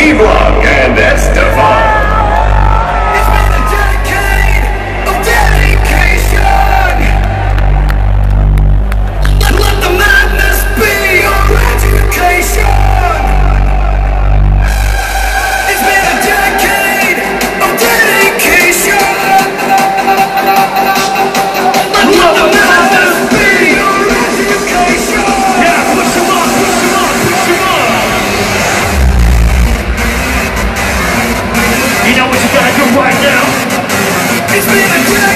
Devlog, and that's divine. You know what you gotta do right now? It's been a decade.